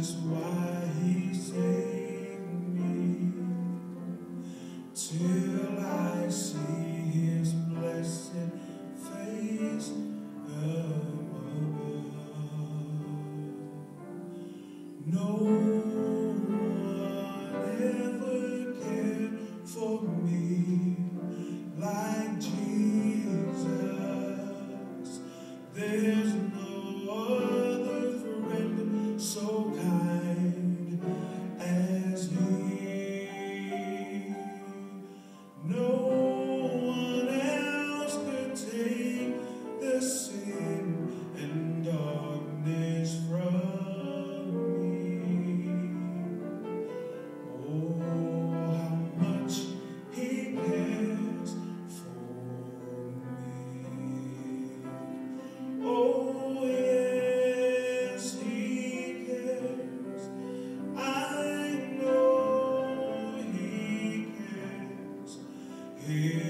is why he saved me till I see his blessed face above. No. Yeah.